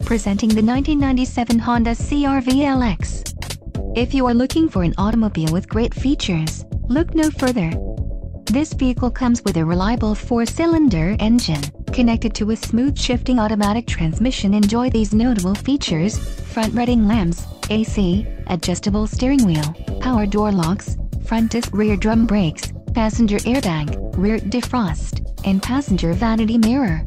Presenting the 1997 Honda CR-V LX. If you are looking for an automobile with great features, look no further. This vehicle comes with a reliable four-cylinder engine, connected to a smooth shifting automatic transmission. Enjoy these notable features, front reading lamps, AC, adjustable steering wheel, power door locks, front disc rear drum brakes, passenger airbag, rear defrost, and passenger vanity mirror.